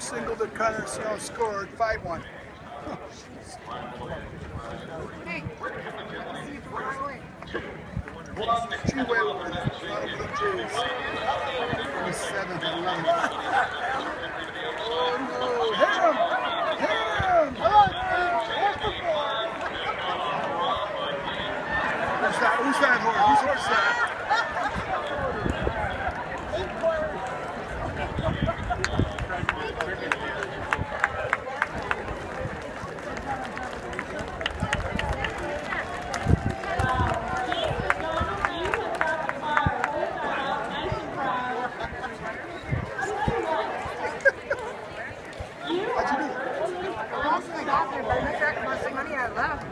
singled that Connor Snow scored 5 1. Two way over the Blue Jays. 27 to 11. No, hit him! Hit him! Who's that? Who's horse? Horse that? What'd you do? Once they got their burner truck, the most money I left.